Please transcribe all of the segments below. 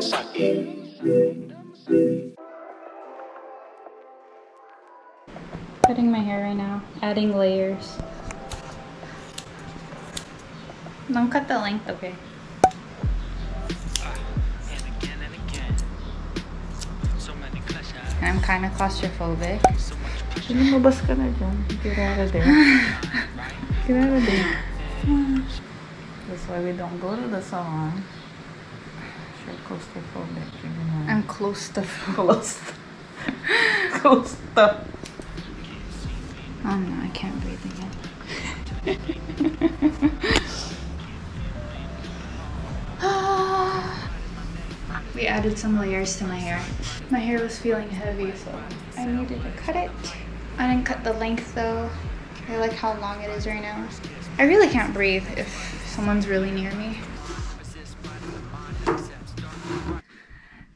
Cutting my hair right now, adding layers. Don't cut the length, okay? I'm kind of claustrophobic. Lumabas ka na dyan. Get out of there. Get out of there. That's why we don't go to the salon. Claustrophobic. You're gonna- I'm close to Close. Close to. Oh no, I can't breathe again. we added some layers to my hair. My hair was feeling heavy, so I needed to cut it. I didn't cut the length though. I like how long it is right now. I really can't breathe if someone's really near me.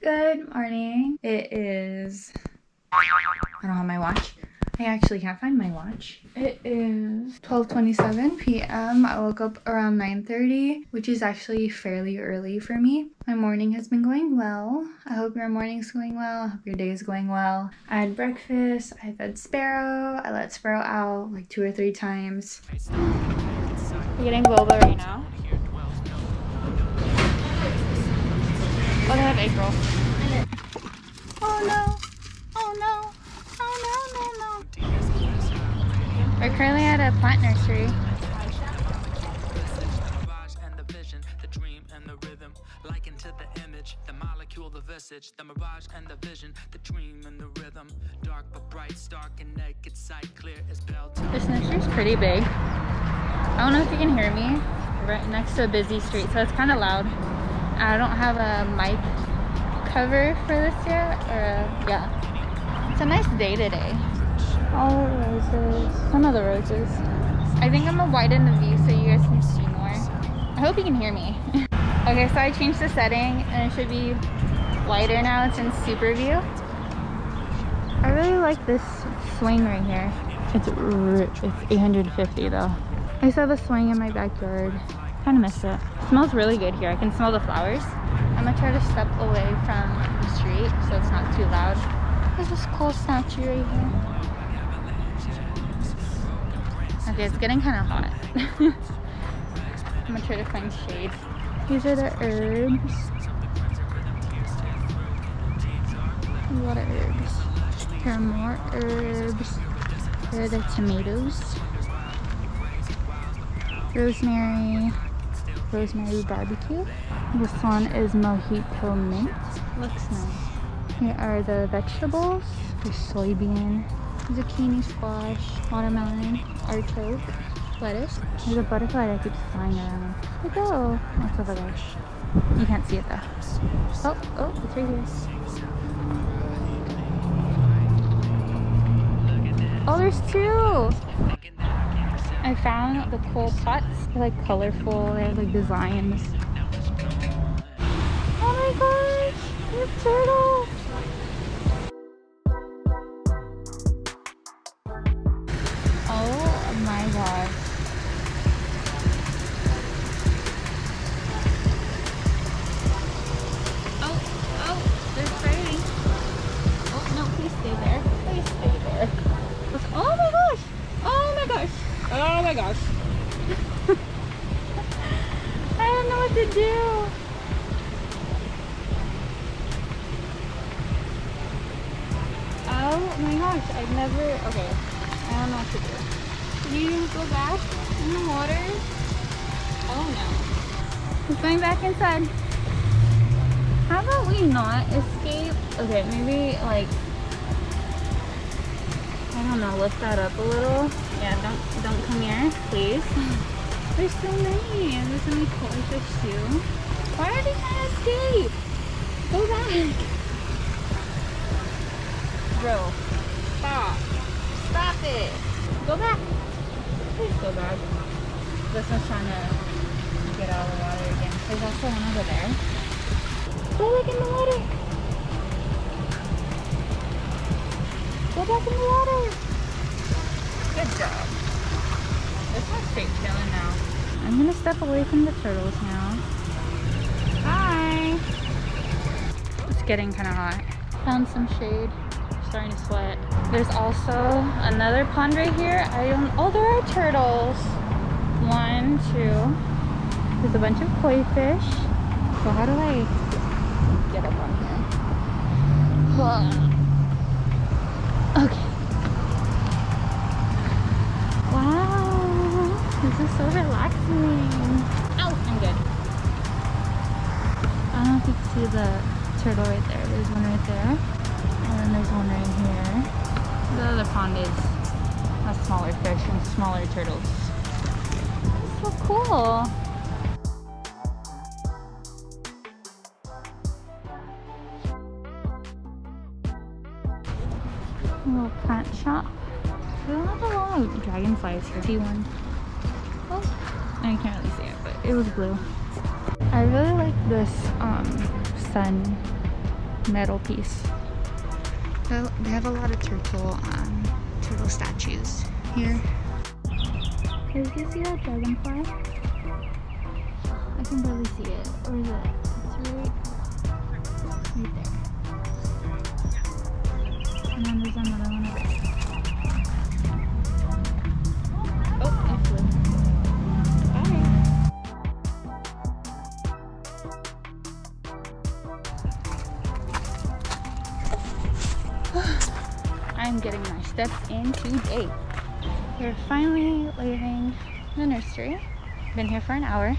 Good morning. It is. I don't have my watch. I actually can't find my watch. It is 12:27 p.m. I woke up around 9:30, which is actually fairly early for me. My morning has been going well. I hope your morning's going well. I hope your day is going well. I had breakfast. I fed Sparrow. I let Sparrow out like two or three times. We're getting boba right now. Oh, they have egg roll. Oh no! Oh no! Oh no! No! No! We're currently at a plant nursery. mirage and the vision, the dream and the rhythm, likened to the image, the molecule, the visage, the mirage and the vision, the dream and the rhythm, dark but bright, stark and naked, sight clear as bell. This nursery's pretty big. I don't know if you can hear me. We're right next to a busy street, so it's kind of loud. I don't have a mic cover for this yet, or a, yeah. It's a nice day today. All the roses. Some of the roses. I think I'm gonna widen the view so you guys can see more. I hope you can hear me. okay, so I changed the setting and it should be wider now. It's in super view. I really like this swing right here. It's it's 850 though. I saw the swing in my backyard. Kind of miss it. it. Smells really good here. I can smell the flowers. I'm gonna try to step away from the street so it's not too loud. There's this cool statue right here. Okay, it's getting kind of hot. I'm gonna try to find shade. These are the herbs. A lot of herbs. Here are more herbs. Here are the tomatoes. Rosemary. Rosemary barbecue. This one is mojito mint. Looks nice. Here are the vegetables. There's soybean, zucchini, squash, watermelon, artichoke, lettuce. There's a butterfly that keeps flying around. It go? Oh, it's over there. You can't see it though. Oh, oh, it's right here. Oh, there's two! I found the cool pots. They're like colorful, they have like designs. Oh my gosh! There's turtle! Oh my gosh! I don't know what to do. Oh my gosh! I've never. Okay, I don't know what to do. Can you go back in the water? Oh no! He's going back inside. How about we not escape? Okay, maybe like I don't know, lift that up a little. Yeah, don't don't come here, please. There's so many. There's so many goldfish too. Why are they trying to escape? Go back. Bro, stop. Stop it. Go back. Please go back. This one's trying to get out of the water again. There's also one over there. Go back in the water. Go back in the water. Good job. This one's straight chilling now. I'm gonna step away from the turtles now. Hi. It's getting kind of hot. Found some shade. Starting to sweat. There's also another pond right here. I don't. Oh, there are turtles. One, two. There's a bunch of koi fish. So how do I get up on here? Okay. Wow. This is so relaxing. Ow, I'm good. I don't know if you can see the turtle right there. There's one right there. And then there's one right here. The other pond is a smaller fish and smaller turtles. So cool. Dragonflies here. See one? Oh, I can't really see it, but it was blue. I really like this um, sun metal piece. They have a lot of turtle um, turtle statues here. Can you see that dragonfly? I can barely see it. Or is it? It's right, right there. And then there's another one over there. I'm getting my steps in today. We're finally leaving the nursery. Been here for an hour.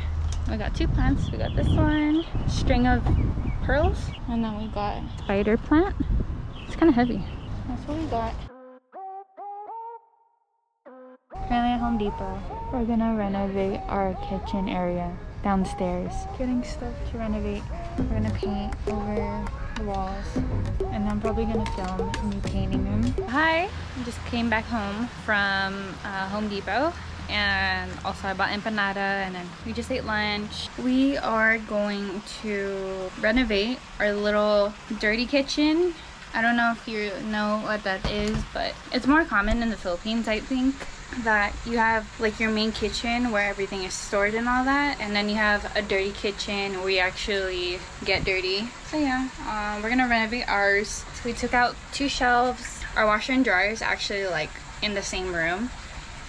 We got two plants. We got this one, string of pearls, and then we got spider plant. It's kind of heavy. That's what we got. Currently at Home Depot. We're gonna renovate our kitchen area downstairs. Getting stuff to renovate. We're gonna paint over the walls. And I'm probably gonna film me painting them. Hi, I just came back home from uh, Home Depot and also I bought empanada and then we just ate lunch. We are going to renovate our little dirty kitchen. I don't know if you know what that is, but it's more common in the Philippines, I think, that you have like your main kitchen where everything is stored and all that, and then you have a dirty kitchen where you actually get dirty. So yeah, uh, we're gonna renovate ours. So we took out two shelves. Our washer and dryer is actually like in the same room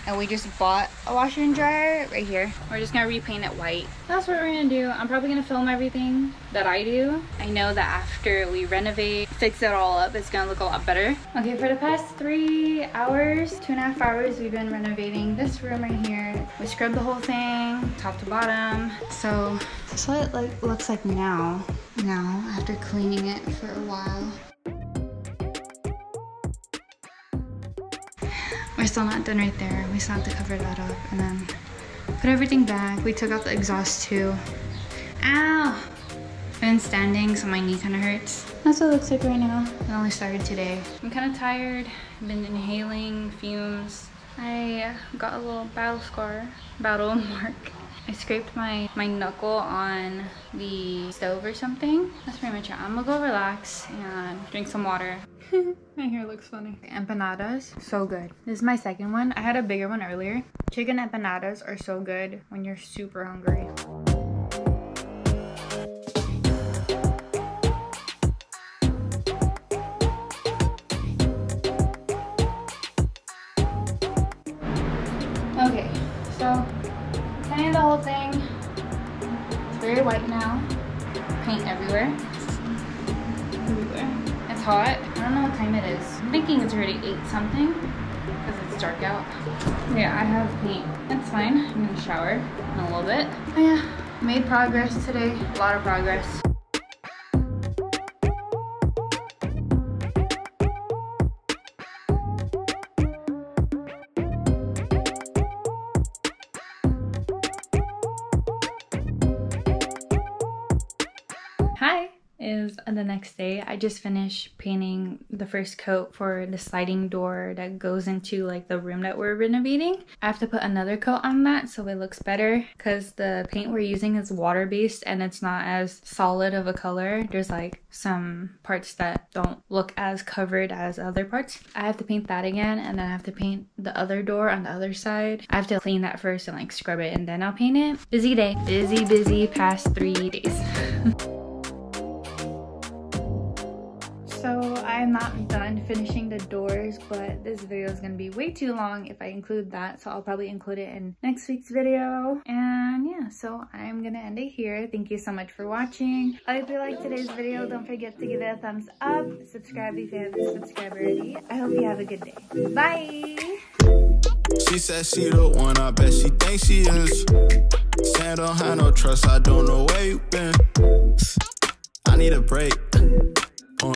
and we just bought a washer and dryer right here. We're just gonna repaint it white. That's what we're gonna do. I'm probably gonna film everything that I do. I know that after we renovate, fix it all up, it's gonna look a lot better. Okay, for the past three hours, two and a half hours, we've been renovating this room right here. We scrubbed the whole thing, top to bottom. So that's what it like looks like now. Now, after cleaning it for a while. Still not done right there. We still have to cover that up and then put everything back. We took out the exhaust too. Ow! I've been standing so my knee kind of hurts. That's what it looks like right now. I only started today. I'm kind of tired. I've been inhaling fumes. I got a little battle scar, battle mark. I scraped my, my knuckle on the stove or something. That's pretty much it. I'm gonna go relax and drink some water. my hair looks funny. Empanadas, so good. This is my second one. I had a bigger one earlier. Chicken empanadas are so good when you're super hungry. Okay, so painted the whole thing. It's very white now. Paint everywhere. Everywhere. It's hot. I don't know what time it is. I'm thinking it's already 8 something because it's dark out. Yeah, I have paint. That's fine. I'm gonna shower in a little bit. Oh yeah, made progress today. A lot of progress. The next day. I just finished painting the first coat for the sliding door that goes into like the room that we're renovating. I have to put another coat on that so it looks better because the paint we're using is water based and it's not as solid of a color. There's like some parts that don't look as covered as other parts. I have to paint that again and then I have to paint the other door on the other side. I have to clean that first and like scrub it and then I'll paint it. Busy day. Busy, busy past three days. I'm not done finishing the doors, but this video is gonna be way too long if I include that. So I'll probably include it in next week's video. And yeah, so I'm gonna end it here. Thank you so much for watching. I hope you liked today's video. Don't forget to give it a thumbs up. Subscribe if you haven't subscribed already. I hope you have a good day. Bye! She she the one, I bet she thinks she is. Don't have no trust, I don't know where you been. I need a break.